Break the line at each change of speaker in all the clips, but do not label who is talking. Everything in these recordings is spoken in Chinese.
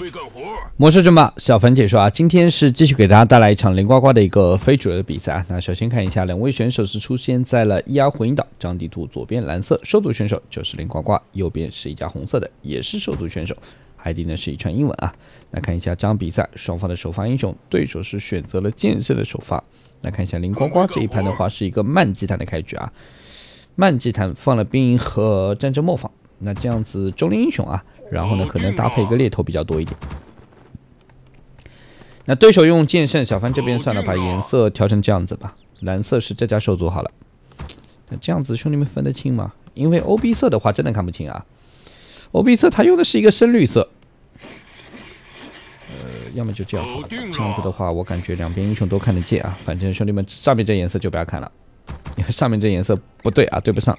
会干活。
魔兽争霸小凡解说啊，今天是继续给大家带来一场灵呱呱的一个非主流的比赛啊。那首先看一下，两位选手是出现在了 ER 火影岛这张地图，左边蓝色兽族选手就是灵呱呱，右边是一家红色的，也是兽族选手，ID 呢是一串英文啊。那看一下这场比赛，双方的首发英雄，对手是选择了剑圣的首发。那看一下林呱呱这一盘的话，是一个慢祭坛的开局啊，慢祭坛放了冰银和战争磨坊，那这样子中林英雄啊。然后呢，可能搭配一个猎头比较多一点。那对手用剑圣，小帆这边算了，把颜色调成这样子吧。蓝色是这家兽族好了。那这样子兄弟们分得清吗？因为 O B 色的话真的看不清啊。O B 色它用的是一个深绿色。呃，要么就这样。这样子的话，我感觉两边英雄都看得见啊。反正兄弟们上面这颜色就不要看了，因为上面这颜色不对啊，对不上。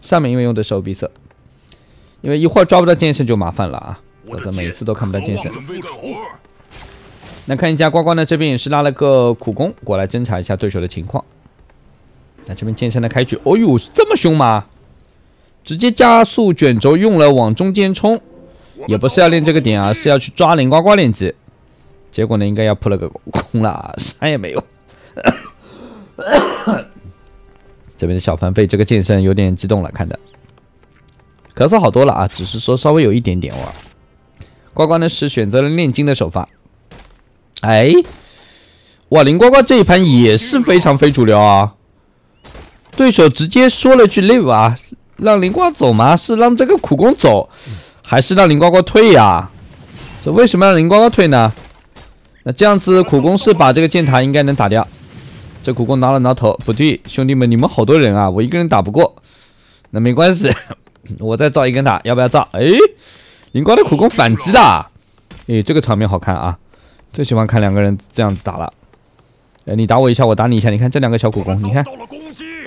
上面因为用的是 O B 色。因为一会儿抓不到剑圣就麻烦了啊，否则每次都看不到剑圣。那看一下呱呱呢，这边也是拉了个苦工过来侦查一下对手的情况。那这边剑圣的开局，哦呦，这么凶吗？直接加速卷轴用了，往中间冲，也不是要练这个点啊，是要去抓灵呱呱练级。结果呢，应该要扑了个空了，啥也没有。这边的小凡被这个剑圣有点激动了，看的。咳嗽好多了啊，只是说稍微有一点点哦。呱呱呢是选择了炼金的手法，哎，哇，林呱呱这一盘也是非常非主流啊。对手直接说了句 “live” 啊，让林呱走吗？是让这个苦工走，还是让林呱呱退呀？这为什么让林呱呱退呢？那这样子苦工是把这个箭塔应该能打掉。这苦工挠了挠头，不对，兄弟们，你们好多人啊，我一个人打不过。那没关系。我再造一根塔，要不要造？哎，灵光的苦工反击的，哎，这个场面好看啊！最喜欢看两个人这样子打了。哎，你打我一下，我打你一下。你看这两个小苦工，你看，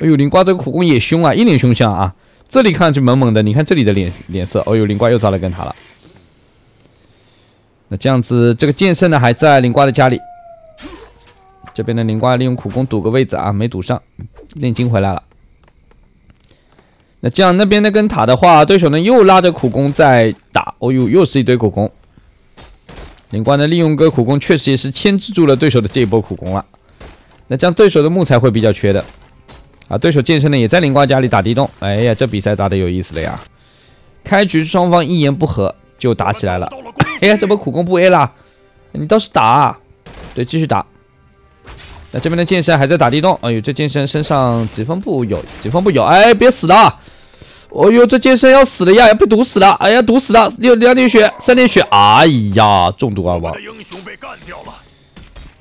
哎呦，灵瓜这个苦工也凶啊，一脸凶相啊！这里看上去萌萌的，你看这里的脸脸色。哦呦，灵瓜又造了根塔了。那这样子，这个剑圣呢还在灵瓜的家里。这边的灵瓜利用苦工堵个位子啊，没堵上，炼金回来了。那这样那边那根塔的话，对手呢又拉着苦工在打，哦呦，又是一堆苦工。灵光呢利用个苦工，确实也是牵制住了对手的这一波苦工了。那这样对手的木材会比较缺的啊。对手剑圣呢也在灵光家里打地洞，哎呀，这比赛打的有意思了呀。开局双方一言不合就打起来了。哎呀，这波苦工不 A 了，你倒是打，啊对，继续打。那这边的剑圣还在打地洞，哎呦，这剑圣身上疾风步有，疾风步有，哎，别死了！哦呦，这剑圣要死了呀，要被毒死了！哎呀，毒死了！六两点血，三点血，哎呀，中毒而亡。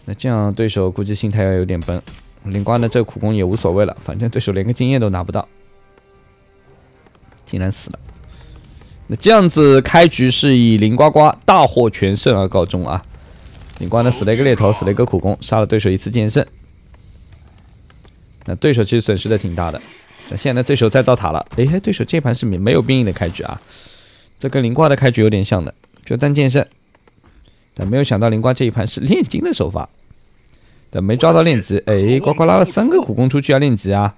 那这样对手估计心态要有点崩。灵瓜呢，这苦工也无所谓了，反正对手连个经验都拿不到，竟然死了。那这样子开局是以林呱呱大获全胜而告终啊！林瓜呢死了一个猎头，死了一个苦工，杀了对手一次剑圣。那对手其实损失的挺大的。那现在对手再造塔了，哎，对手这盘是没没有兵役的开局啊，这跟灵挂的开局有点像的，就单剑圣。但没有想到灵挂这一盘是炼金的手法，但没抓到炼级，哎，呱呱拉了三个苦工出去要炼级啊，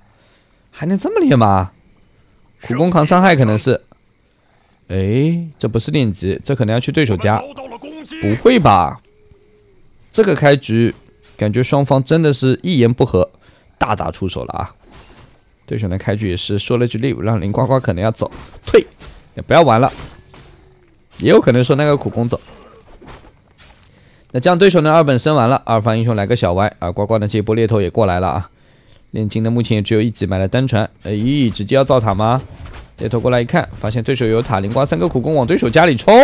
还能这么练吗？苦工扛伤害可能是，哎，这不是炼级，这可能要去对手家，不会吧？这个开局感觉双方真的是一言不合，大打出手了啊！对手的开局也是说了句 “leave”，让林呱呱可能要走退，也不要玩了，也有可能说那个苦工走。那这样对手呢二本升完了，二方英雄来个小歪啊，呱呱的这一波猎头也过来了啊。炼金的目前也只有一级，买了单船，哎，直接要造塔吗？猎头过来一看，发现对手有塔，灵瓜三个苦工往对手家里冲，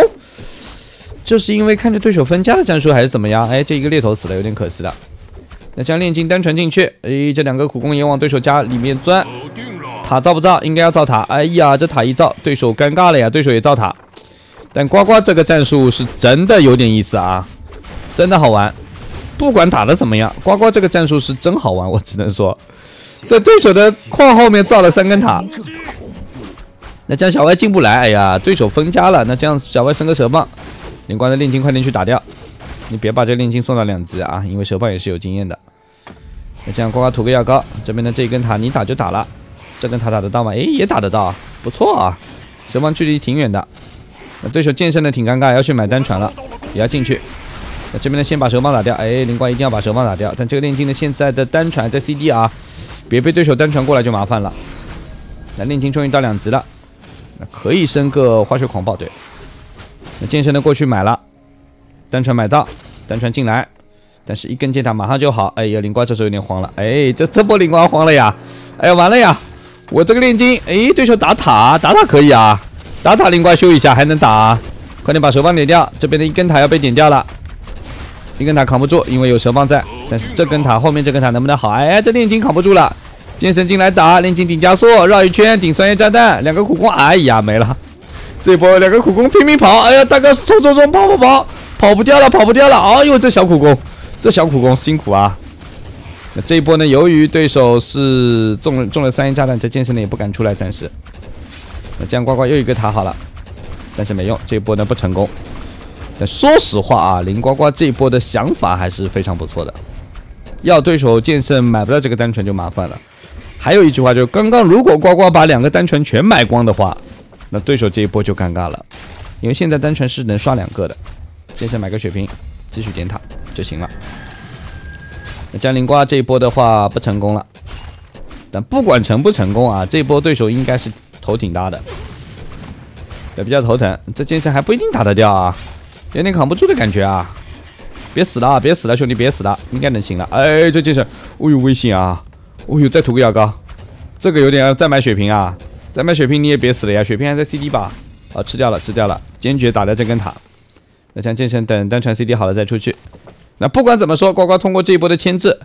这是因为看着对手分家的战术还是怎么样？哎，这一个猎头死了，有点可惜了。那将炼金单传进去，哎，这两个苦工也往对手家里面钻。塔造不造？应该要造塔。哎呀，这塔一造，对手尴尬了呀。对手也造塔，但呱呱这个战术是真的有点意思啊，真的好玩。不管打的怎么样，呱呱这个战术是真好玩。我只能说，在对手的矿后面造了三根塔。那这样小歪进不来，哎呀，对手分家了。那这样小歪伸个蛇棒，灵光的炼金快点去打掉。你别把这炼金送到两级啊，因为蛇棒也是有经验的。那这样呱呱涂个药膏，这边的这一根塔你打就打了，这根塔打得到吗？哎，也打得到，不错啊。蛇棒距离挺远的，那对手剑圣呢挺尴尬，要去买单船了。也要进去。那这边呢，先把蛇棒打掉。哎，灵光一定要把蛇棒打掉。但这个炼金呢，现在的单传在 CD 啊，别被对手单传过来就麻烦了。那炼金终于到两级了，那可以升个化学狂暴。对，那剑圣呢过去买了，单船买到，单船进来，但是一根箭塔马上就好。哎呀，灵光这时候有点慌了。哎，这这波灵光慌了呀！哎呀，完了呀！我这个炼金，哎，对手打塔，打塔可以啊，打塔灵光修一下还能打，快点把蛇棒点掉。这边的一根塔要被点掉了。一根塔扛不住，因为有蛇棒在。但是这根塔后面这根塔能不能好？哎，这炼金扛不住了。剑神进来打，炼金顶加速，绕一圈顶酸液炸弹，两个苦工，哎呀没了。这波两个苦工拼命跑，哎呀大哥冲冲冲跑跑跑，跑不掉了跑不掉了。哎呦这小苦工，这小苦工辛苦啊。那这一波呢，由于对手是中了中了酸液炸弹，这剑圣呢也不敢出来暂时。那这样呱呱又一个塔好了，但是没用，这一波呢不成功。但说实话啊，林呱呱这一波的想法还是非常不错的。要对手剑圣买不到这个单传就麻烦了。还有一句话就是，刚刚如果呱呱把两个单传全买光的话，那对手这一波就尴尬了。因为现在单传是能刷两个的。剑圣买个血瓶，继续点塔就行了。那江林瓜这一波的话不成功了。但不管成不成功啊，这一波对手应该是头挺大的，也比较头疼。这剑圣还不一定打得掉啊。有点扛不住的感觉啊！别死了啊，别死了，兄弟，别死了，应该能行了。哎，这剑圣，哦呦危险啊！哦呦，再涂个药膏，这个有点再买血瓶啊！再买血瓶你也别死了呀，血瓶还在 CD 吧？啊，吃掉了，吃掉了，坚决打掉这根塔。那像剑圣等单传 CD 好了再出去。那不管怎么说，呱呱通过这一波的牵制，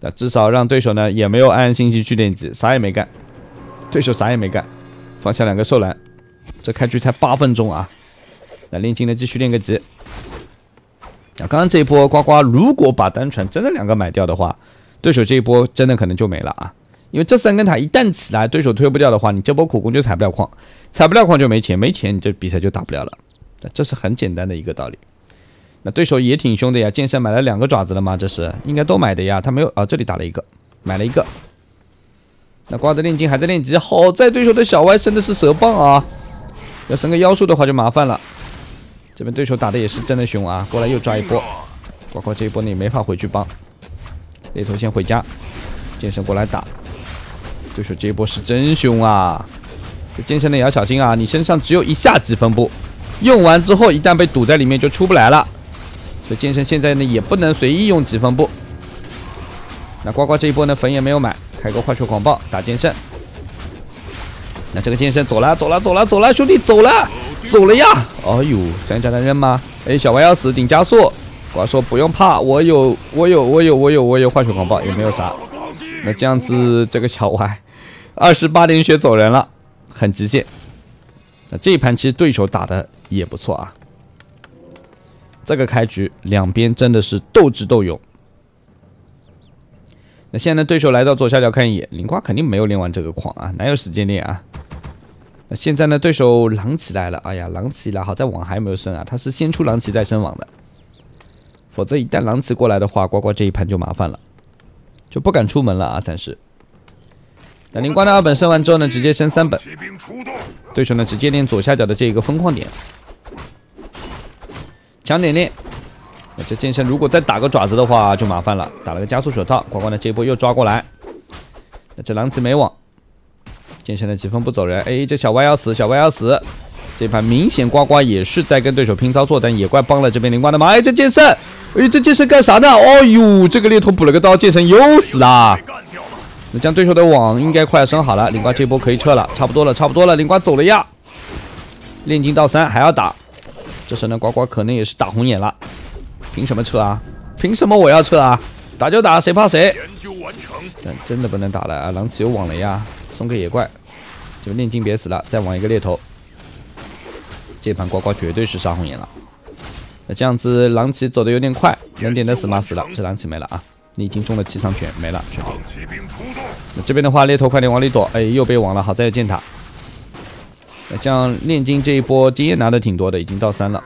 那至少让对手呢也没有安安心心去练级，啥也没干。对手啥也没干，放下两个兽蓝，这开局才八分钟啊！那练金呢？继续练个级。那，刚刚这一波呱呱，如果把单传真的两个买掉的话，对手这一波真的可能就没了啊！因为这三根塔一旦起来，对手推不掉的话，你这波苦工就踩不了矿，踩不了矿就没钱，没钱你这比赛就打不了了。这是很简单的一个道理。那对手也挺凶的呀，剑圣买了两个爪子了吗？这是应该都买的呀。他没有啊，这里打了一个，买了一个。那瓜的炼金还在练级，好在对手的小歪升的是蛇棒啊，要升个妖术的话就麻烦了。这边对手打的也是真的凶啊！过来又抓一波，包括这一波你没法回去帮。猎头先回家，剑圣过来打。对手这一波是真凶啊！这剑圣呢也要小心啊！你身上只有一下积分布，用完之后一旦被堵在里面就出不来了。所以剑圣现在呢也不能随意用疾风步。那呱呱这一波呢粉也没有买，开个化学狂暴打剑圣。那这个剑圣走了走了走了走了，兄弟走了。走了呀！哎呦，想加弹扔吗？哎，小歪要死，顶加速。我说不用怕，我有，我有，我有，我有，我有化学狂暴，也没有啥。那这样子，这个小歪二十八点血走人了，很极限。那这一盘其实对手打的也不错啊。这个开局两边真的是斗智斗勇。那现在对手来到左下角看一眼，灵瓜肯定没有练完这个矿啊，哪有时间练啊？那现在呢，对手狼起来了。哎呀，狼起来，好在网还没有升啊。他是先出狼骑再升网的，否则一旦狼骑过来的话，呱呱这一盘就麻烦了，就不敢出门了啊。暂时，那灵瓜的二本升完之后呢，直接升三本。对手呢，直接练左下角的这一个分矿点，强点练。这剑圣如果再打个爪子的话，就麻烦了。打了个加速手套，呱呱呢这一波又抓过来。那这狼骑没网。剑圣的疾风不走人，哎，这小歪要死，小歪要死！这盘明显呱呱也是在跟对手拼操作，但野怪帮了这边灵光的忙。哎，这剑圣，哎，这剑圣干啥呢？哦呦，这个猎头补了个刀，剑圣又死了。那将对手的网应该快要升好了，灵瓜这波可以撤了，差不多了，差不多了，灵瓜走了呀。炼金到三还要打，这时呢，呱呱可能也是打红眼了。凭什么撤啊？凭什么我要撤啊？打就打，谁怕谁？但真的不能打了啊！狼骑有网雷呀。送个野怪，就炼金别死了，再往一个猎头。这盘呱呱绝对是杀红眼了。那这样子狼骑走的有点快，能点的死吗？死了，这狼骑没了啊！你已经中了七伤拳，没了，兄弟。那这边的话，猎头快点往里躲，哎，又被网了，好在有箭塔。那这样炼金这一波经验拿的挺多的，已经到三了。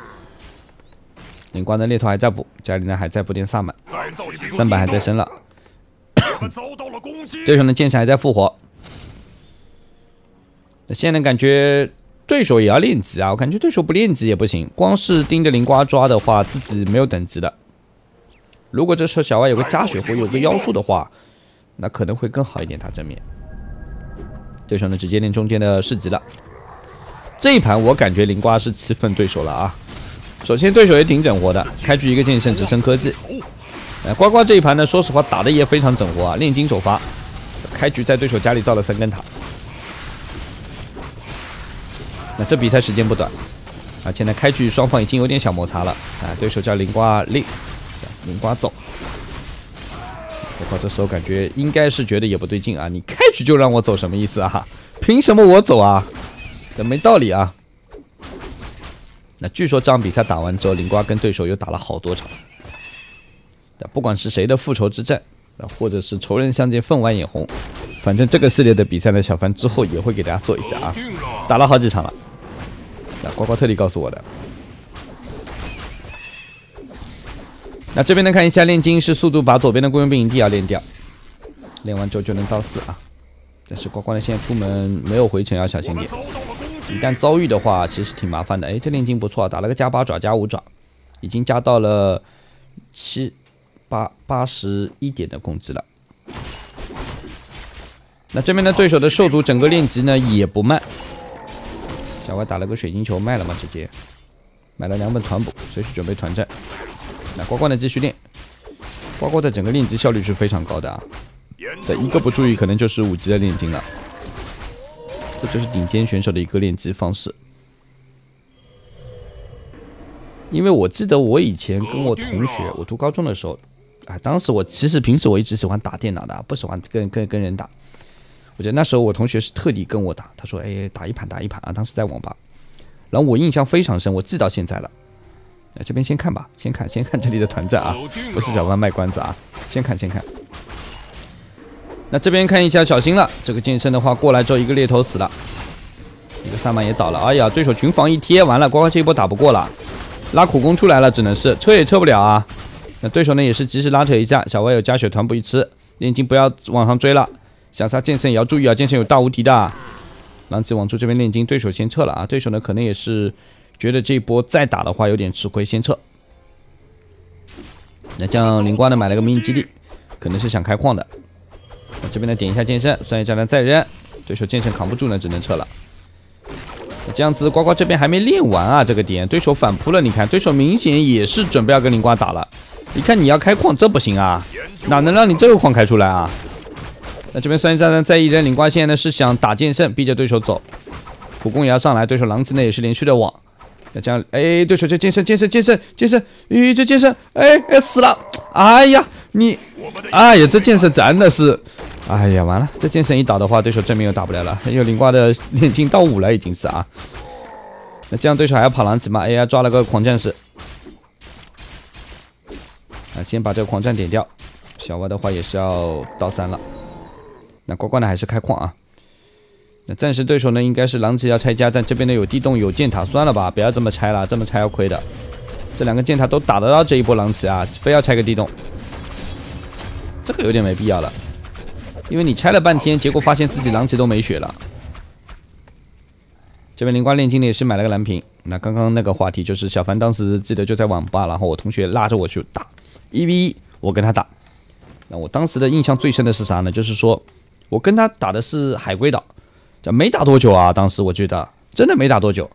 灵光的猎头还在补，家里呢还在补点萨满，三百还在升了。对手的剑士还在复活。那现在感觉对手也要练级啊！我感觉对手不练级也不行，光是盯着灵瓜抓的话，自己没有等级的。如果这时候小歪有个加血或有个妖术的话，那可能会更好一点。他正面，对手呢直接练中间的四级了。这一盘我感觉灵瓜是气愤对手了啊！首先对手也挺整活的，开局一个剑圣只升科技。哎，呱呱这一盘呢，说实话打的也非常整活啊，炼金首发，开局在对手家里造了三根塔。那这比赛时间不短，啊，现在，开局双方已经有点小摩擦了啊。对手叫灵瓜令，灵瓜走。我靠，这时候感觉应该是觉得也不对劲啊！你开局就让我走，什么意思啊？凭什么我走啊？这没道理啊！那据说这场比赛打完之后，灵瓜跟对手又打了好多场。那不管是谁的复仇之战，那或者是仇人相见分外眼红，反正这个系列的比赛呢，小凡之后也会给大家做一下啊。打了好几场了。那呱呱特地告诉我的。那这边呢，看一下炼金是速度，把左边的雇佣兵营地要练掉，练完之后就能到四啊。但是呱呱呢，现在出门没有回城，要小心点。一旦遭遇的话，其实挺麻烦的。哎，这炼金不错，打了个加八爪加五爪，已经加到了七八八十一点的工资了。那这边的对手的兽族整个练级呢也不慢。小歪打了个水晶球卖了吗？直接买了两本团补，随时准备团战。那呱呱呢？继续练。呱呱的整个练级效率是非常高的啊！对，一个不注意可能就是五级的炼金了。这就是顶尖选手的一个练级方式。因为我记得我以前跟我同学，我读高中的时候，啊，当时我其实平时我一直喜欢打电脑的，不喜欢跟跟跟人打。我觉得那时候我同学是特地跟我打，他说：“哎，打一盘打一盘啊！”当时在网吧，然后我印象非常深，我记到现在了。那这边先看吧，先看先看这里的团战啊，不是小万卖关子啊，先看先看。那这边看一下，小心了，这个剑圣的话过来之后，一个猎头死了，一个萨满也倒了。哎呀，对手群防一贴，完了，呱呱这一波打不过了，拉苦工出来了，只能是撤也撤不了啊。那对手呢也是及时拉扯一下，小歪有加血团补一吃，炼金不要往上追了。想杀剑圣也要注意啊！剑圣有大无敌的，狼藉往出这边炼金，对手先撤了啊！对手呢可能也是觉得这一波再打的话有点吃亏，先撤。那这样灵瓜呢买了个迷你基地，可能是想开矿的。那这边呢点一下剑圣，算一炸弹再扔，对手剑圣扛不住呢，只能撤了。这样子呱呱这边还没练完啊，这个点对手反扑了，你看对手明显也是准备要跟灵瓜打了。你看你要开矿这不行啊，哪能让你这个矿开出来啊？那这边酸炸弹再一扔，领瓜现在呢是想打剑圣，逼着对手走，普攻也要上来，对手狼子呢也是连续的网，那这样，哎，对手这剑圣剑圣剑圣剑圣，咦，这剑圣，哎哎死了，哎呀，你，哎呀，这剑圣真的是，哎呀，完了，这剑圣一倒的话，对手正面又打不了了，因为灵瓜的 炼金到五了已经是啊，那这样对手还要跑狼骑吗？哎呀，抓了个狂战士，啊，先把这个狂战点掉，小歪的话也是要到三了。那乖乖的？还是开矿啊？那暂时对手呢？应该是狼骑要拆家，但这边呢有地洞有箭塔，算了吧，不要这么拆了，这么拆要亏的。这两个箭塔都打得到这一波狼骑啊，非要拆个地洞，这个有点没必要了。因为你拆了半天，结果发现自己狼骑都没血了。这边灵光炼金呢也是买了个蓝瓶。那刚刚那个话题就是小凡当时记得就在网吧，然后我同学拉着我去打一 v 一，我跟他打。那我当时的印象最深的是啥呢？就是说。我跟他打的是海龟岛，这没打多久啊，当时我觉得真的没打多久，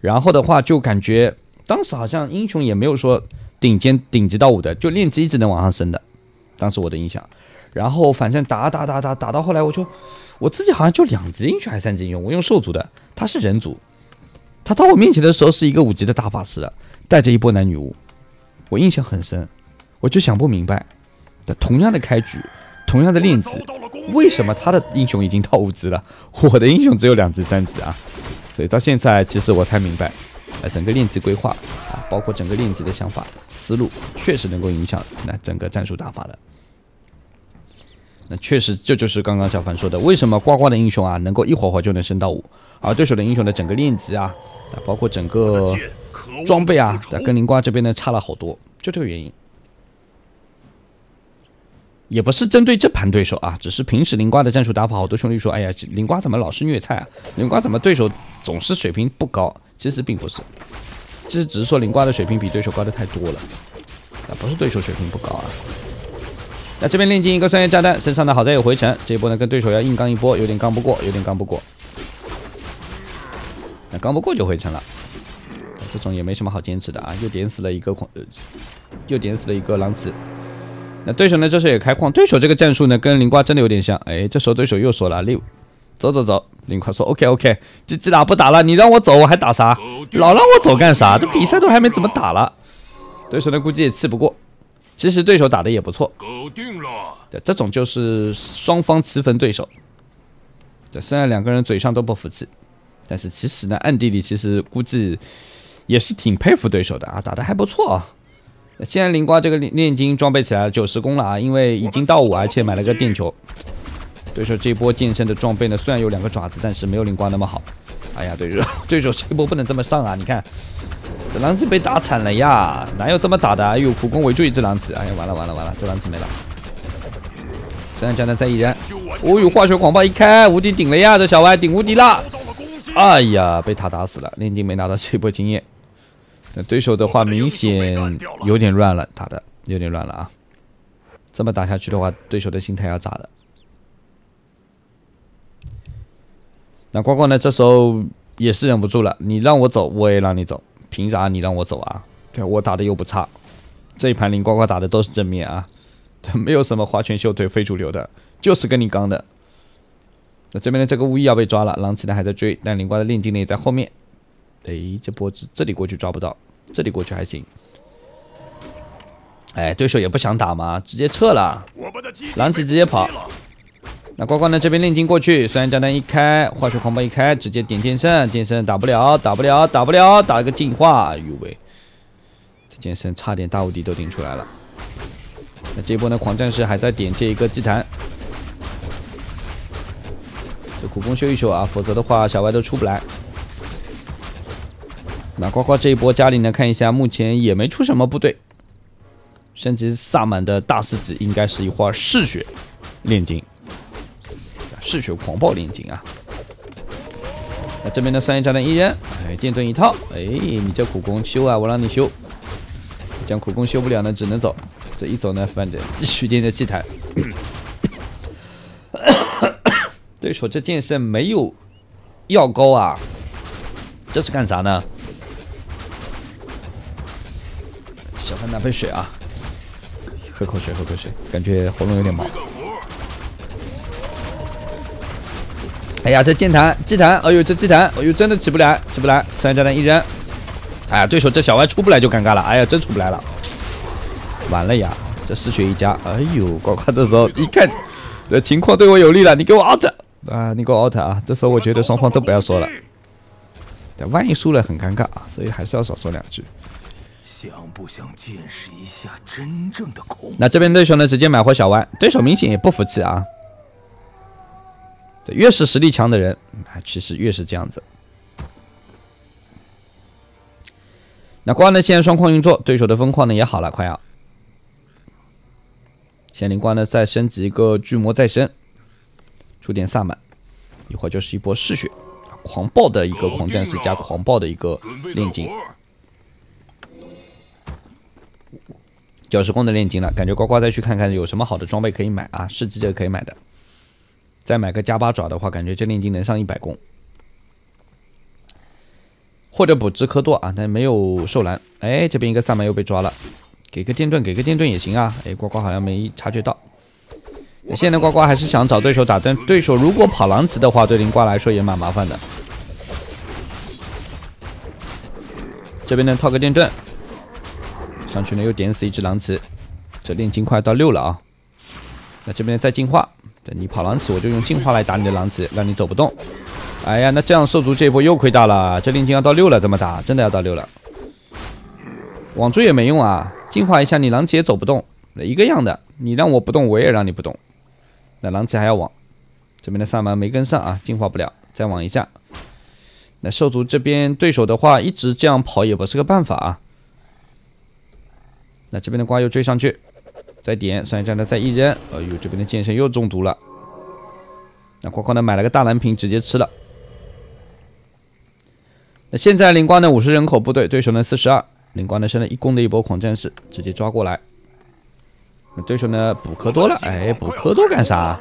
然后的话就感觉当时好像英雄也没有说顶尖顶级到五的，就练级一直能往上升的，当时我的印象。然后反正打打打打打到后来，我就我自己好像就两级英雄还是三级英雄，我用兽族的，他是人族，他到我面前的时候是一个五级的大法师，带着一波男女巫，我印象很深，我就想不明白，同样的开局。同样的练级，为什么他的英雄已经到五级了，我的英雄只有两级、三级啊？所以到现在，其实我才明白，呃，整个练级规划啊，包括整个练级的想法、思路，确实能够影响那整个战术打法的。那确实，这就是刚刚小凡说的，为什么呱呱的英雄啊，能够一会儿会就能升到五，而对手的英雄的整个练级啊，啊，包括整个装备啊，跟林瓜这边呢差了好多，就这个原因。也不是针对这盘对手啊，只是平时灵瓜的战术打法，好多兄弟说，哎呀，灵瓜怎么老是虐菜啊？灵瓜怎么对手总是水平不高？其实并不是，其实只是说灵瓜的水平比对手高的太多了，啊，不是对手水平不高啊。那这边炼金一个酸液炸弹，身上呢好在有回城，这一波呢跟对手要硬刚一波，有点刚不过，有点刚不过。那刚不过就回城了，这种也没什么好坚持的啊，又点死了一个狂，又点死了一个狼子。那对手呢？这时候也开矿。对手这个战术呢，跟灵瓜真的有点像。哎，这时候对手又说了六，走走走。灵瓜说 OK OK，这这打不打了？你让我走，我还打啥？老让我走干啥？这比赛都还没怎么打了。对手呢，估计也气不过。其实对手打的也不错。搞定了。对，这种就是双方棋逢对手。对，虽然两个人嘴上都不服气，但是其实呢，暗地里其实估计也是挺佩服对手的啊，打的还不错啊。现在灵瓜这个炼炼金装备起来九十攻了啊，因为已经到五，而且买了个电球。对手这波剑圣的装备呢，虽然有两个爪子，但是没有灵瓜那么好。哎呀，对手 对手这波不能这么上啊！你看，这狼子被打惨了呀，哪有这么打的？哎呦，苦攻围住一只狼子，哎呀，完了完了完了，这狼子没了。虽然江南再一人，哦呦，化学狂暴一开，无敌顶了呀！这小歪顶无敌了。哎呀，被他打死了，炼金没拿到这波经验。那对手的话明显有点乱了，打的有点乱了啊！这么打下去的话，对手的心态要咋的？那呱呱呢？这时候也是忍不住了，你让我走，我也让你走，凭啥你让我走啊？对我打的又不差，这一盘林呱呱打的都是正面啊，他没有什么花拳绣腿非主流的，就是跟你刚的。那这边的这个巫医要被抓了，狼骑呢还在追，但林瓜的炼金呢也在后面。哎，这波子这里过去抓不到，这里过去还行。哎，对手也不想打嘛，直接撤了。狼骑直接跑。那呱呱呢？这边炼金过去，虽然炸弹一开，化学狂暴一开，直接点剑圣，剑圣打不了，打不了，打不了，打了个净化。哎呦喂，这剑圣差点大无敌都顶出来了。那这一波呢？狂战士还在点这一个祭坛。这苦攻修一修啊，否则的话小歪都出不来。那呱呱这一波家里呢，看一下，目前也没出什么部队。升级萨满的大师级应该是一块嗜血炼金，嗜血狂暴炼金啊。那这边的三叶炸弹一人，哎，电盾一套，哎，你这苦工修啊，我让你修。讲苦工修不了呢，只能走。这一走呢，反正继续练着祭坛。对手这剑圣没有药膏啊，这是干啥呢？小范拿杯水啊，喝口水，喝口水，感觉喉咙有点毛。哎呀，这剑弹祭坛，哎呦，这祭坛，哎呦，真的起不来，起不来。三炸弹一扔，哎呀，对手这小歪出不来就尴尬了，哎呀，真出不来了，完了呀，这失血一加，哎呦，呱呱这时候一看，这情况对我有利了，你给我 out 啊，你给我 out 啊，这时候我觉得双方都不要说了，但万一输了很尴尬啊，所以还是要少说两句。想不想见识一下真正的恐？那这边对手呢，直接买回小歪，对手明显也不服气啊。对，越是实力强的人，其实越是这样子。那瓜呢？现在双矿运作，对手的分矿呢也好了，快要。仙灵光呢再升级一个巨魔再生，出点萨满，一会儿就是一波嗜血，狂暴的一个狂战士加狂暴的一个炼金。九十攻的炼金了，感觉呱呱再去看看有什么好的装备可以买啊？是机者可以买的，再买个加八爪的话，感觉这炼金能上一百攻，或者补只科多啊，但没有兽蓝。哎，这边一个萨满又被抓了，给个电盾，给个电盾也行啊。哎，呱呱好像没察觉到。那现在呱呱还是想找对手打，但对手如果跑狼骑的话，对灵瓜来说也蛮麻烦的。这边呢套个电盾。上去呢，又点死一只狼骑，这炼金快到六了啊！那这边再进化，等你跑狼骑，我就用进化来打你的狼骑，让你走不动。哎呀，那这样兽族这一波又亏大了，这炼金要到六了，怎么打？真的要到六了。网追也没用啊，进化一下你狼骑也走不动，那一个样的。你让我不动，我也让你不动。那狼骑还要网，这边的萨满没跟上啊，进化不了，再网一下。那兽族这边对手的话，一直这样跑也不是个办法啊。那这边的瓜又追上去，再点，酸战的再一扔，哎呦，这边的剑圣又中毒了。那夸夸呢买了个大蓝瓶，直接吃了。那现在灵光呢五十人口部队，对手呢四十二，灵光呢升了一攻的一波狂战士，直接抓过来。那对手呢补科多了，哎，补科多干啥？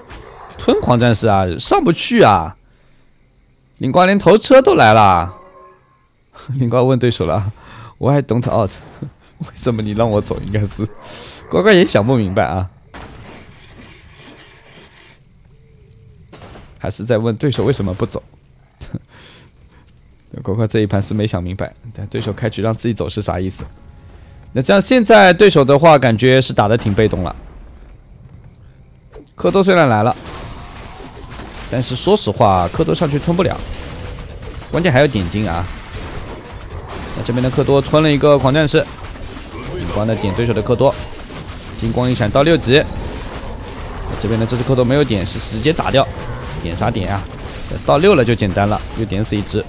吞狂战士啊，上不去啊！灵光连头车都来了。灵光问对手了：“Why don't out？为什么你让我走？应该是 乖乖也想不明白啊。”还是在问对手为什么不走？乖乖这一盘是没想明白，但对手开局让自己走是啥意思？那这样现在对手的话，感觉是打的挺被动了。科多虽然来了，但是说实话，科多上去吞不了，关键还要点金啊。那这边的科多吞了一个狂战士，光的点对手的科多，金光一闪到六级。这边的这只科多没有点，是直接打掉。点啥点呀？到六了就简单了，又点死一只。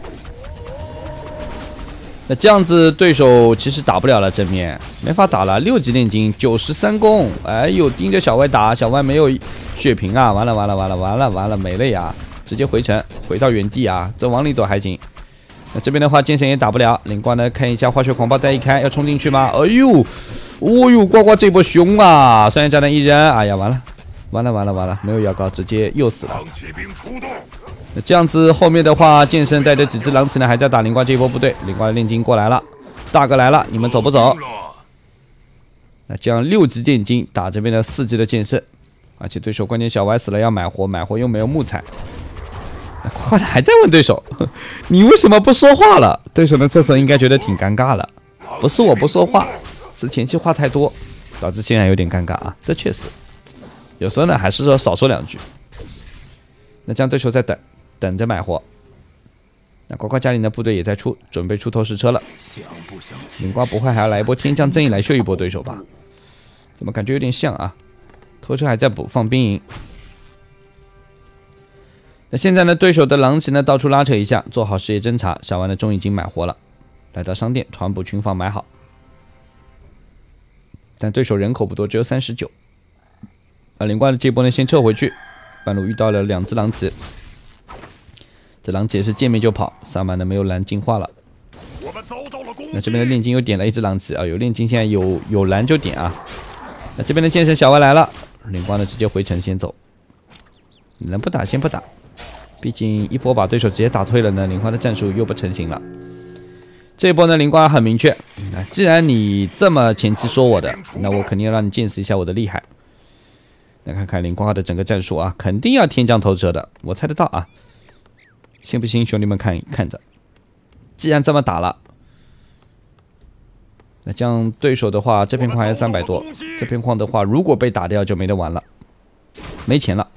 那这样子对手其实打不了了，正面没法打了。六级炼金，九十三攻，哎呦，盯着小歪打，小歪没有血瓶啊！完了完了完了完了完了，没了呀！直接回城，回到原地啊！这往里走还行。那这边的话，剑神也打不了。灵光呢？看一下化学狂暴再一开，要冲进去吗？哎呦，哦呦，呱呱这波凶啊！双焰炸弹一扔，哎呀，完了。完了完了完了，没有药膏，直接又死了。那这样子后面的话，剑圣带着几只狼骑呢，还在打灵瓜这一波部队。灵瓜的炼金过来了，大哥来了，你们走不走？那这样六级炼金打这边的四级的剑圣，而且对手关键小歪死了要买活，买活又没有木材。快还在问对手，你为什么不说话了？对手呢这时候应该觉得挺尴尬了，不是我不说话，是前期话太多，导致现在有点尴尬啊，这确实。有时候呢，还是说少说两句。那这样对手在等，等着买货。那呱呱家里的部队也在出，准备出透视车了。灵瓜不会还要来一波天降正义来秀一波对手吧？怎么感觉有点像啊？拖车还在补，放兵营。那现在呢，对手的狼骑呢到处拉扯一下，做好视野侦查。小丸的钟已经买活了，来到商店团补群防买好。但对手人口不多，只有三十九。啊，灵怪的这波呢，先撤回去。半路遇到了两只狼骑，这狼骑是见面就跑。萨满呢没有蓝进化了。那这边的炼金又点了一只狼骑啊，有炼金现在有有蓝就点啊。那这边的剑神小歪来了，领光呢直接回城先走。能不打先不打，毕竟一波把对手直接打退了呢，灵花的战术又不成型了。这一波呢，灵光很明确，啊，既然你这么前期说我的，那我肯定要让你见识一下我的厉害。来看看灵光号的整个战术啊，肯定要天降头车的，我猜得到啊，信不信兄弟们看看着。既然这么打了，那这样对手的话，这片矿还是三百多，这片矿的话，如果被打掉就没得玩了，没钱了。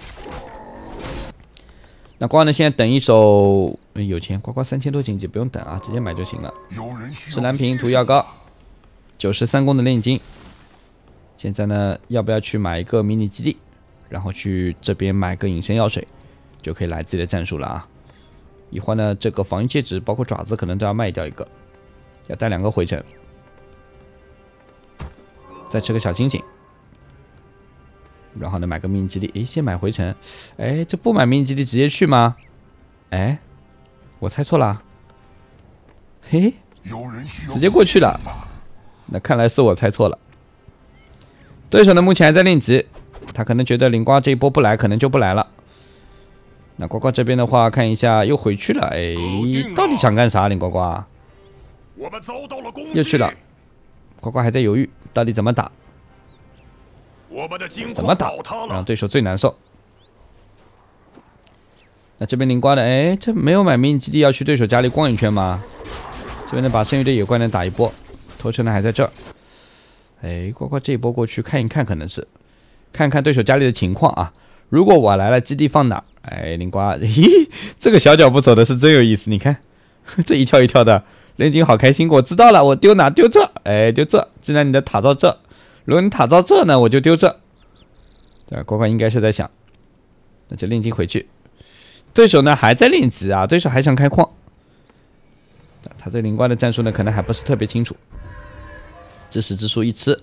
那瓜呢？现在等一手有钱，呱呱三千多经济不用等啊，直接买就行了。是蓝瓶涂药膏，九十三攻的炼金。现在呢，要不要去买一个迷你基地，然后去这边买个隐身药水，就可以来自己的战术了啊！一会儿呢，这个防御戒指包括爪子可能都要卖掉一个，要带两个回城，再吃个小星星，然后呢买个迷你基地。诶，先买回城，哎，这不买迷你基地直接去吗？哎，我猜错了，嘿，直接过去了，那看来是我猜错了。对手呢，目前还在练级，他可能觉得灵瓜这一波不来，可能就不来了。那呱呱这边的话，看一下又回去了，哎，到底想干啥？灵呱呱，我们遭到了攻击，又去了。呱呱还在犹豫，到底怎么打？我们的怎么打？让对手最难受。那这边灵瓜的，哎，这没有买迷你基地，要去对手家里逛一圈吗？这边呢，把剩余的野怪呢打一波，头车呢还在这儿。哎，呱呱，这一波过去看一看，可能是看看对手家里的情况啊。如果我来了，基地放哪？哎，灵瓜，咦，这个小脚步走的是真有意思。你看，这一跳一跳的，炼金好开心。我知道了，我丢哪？丢这。哎，丢这。既然你的塔到这，如果你塔造这呢，我就丢这。对，呱呱应该是在想，那就炼金回去。对手呢还在练级啊，对手还想开矿。他对灵瓜的战术呢，可能还不是特别清楚。知识之书一吃，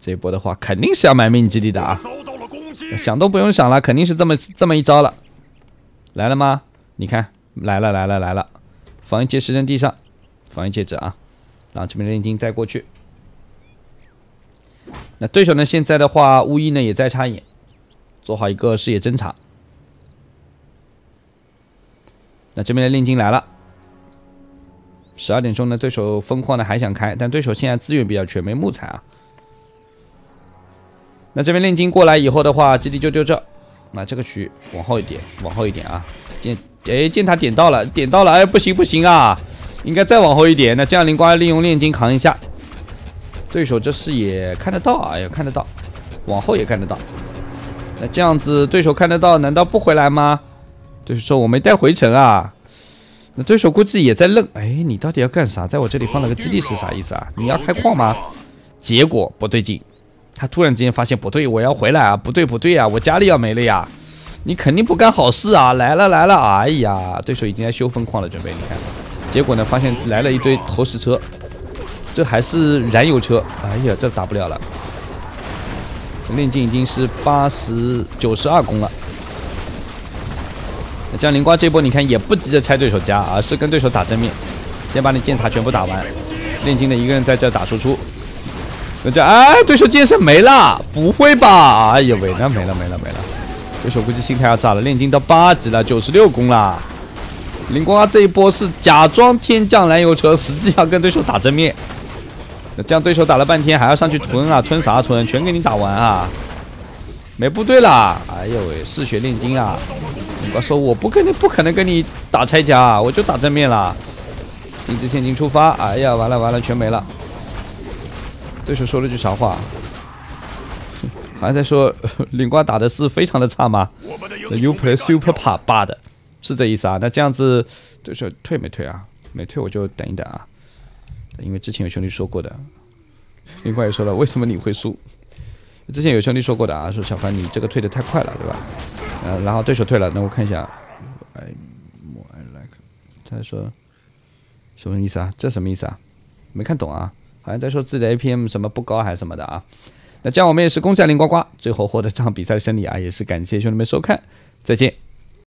这一波的话，肯定是要买命基地的啊！想都不用想了，肯定是这么这么一招了。来了吗？你看，来了来了来了！防御戒指扔地上，防御戒指啊！然后这边炼金再过去。那对手呢？现在的话，巫医呢也在插眼，做好一个视野侦查。那这边的炼金来了。十二点钟呢，对手疯狂的还想开，但对手现在资源比较缺，没木材啊。那这边炼金过来以后的话，基地就就这。那这个区往后一点，往后一点啊。剑哎，剑塔点到了，点到了，哎，不行不行啊，应该再往后一点。那这样灵瓜利用炼金扛一下。对手这视野看得到啊，也看得到，往后也看得到。那这样子对手看得到，难道不回来吗？对手说我没带回城啊。那对手估计也在愣，哎，你到底要干啥？在我这里放了个基地是啥意思啊？你要开矿吗？结果不对劲，他突然之间发现不对，我要回来啊！不对不对呀，我家里要没了呀！你肯定不干好事啊！来了来了，哎呀，对手已经在修分矿了，准备你看，结果呢，发现来了一堆投石车，这还是燃油车，哎呀，这打不了了。炼金已经是八十九十二攻了。这样灵瓜这波你看也不急着拆对手家，而是跟对手打正面，先把你箭塔全部打完。炼金的一个人在这打输出，那这哎，对手剑圣没了，不会吧？哎呀喂，那没了没了没了，对手估计心态要炸了。炼金到八级了，九十六攻了。灵瓜这一波是假装天降燃油车，实际上跟对手打正面。那这样对手打了半天还要上去吞啊，吞啥吞？全给你打完啊！没部队了，哎呦喂，嗜血炼金啊！我说我不跟你不可能跟你打拆家，我就打正面了。定制现金出发，哎呀，完了完了，全没了。对手说了句啥话？好像在说 领瓜打的是非常的差吗？You play super bad，是这意思啊？那这样子对手退没退啊？没退我就等一等啊。因为之前有兄弟说过的，林呱也说了，为什么你会输？之前有兄弟说过的啊，说小凡你这个退的太快了，对吧？呃，然后对手退了，那我看一下，I more I like，他说什么意思啊？这什么意思啊？没看懂啊？好像在说自己的 APM 什么不高还是什么的啊？那这样我们也是恭喜林呱呱，最后获得这场比赛的胜利啊！也是感谢兄弟们收看，再见。